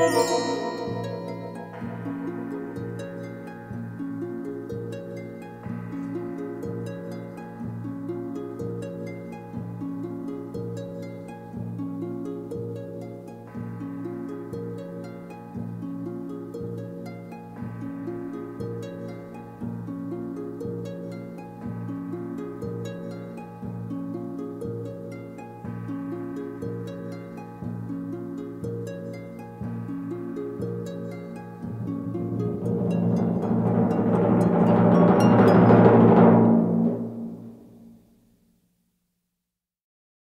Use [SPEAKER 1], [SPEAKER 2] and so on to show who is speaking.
[SPEAKER 1] Música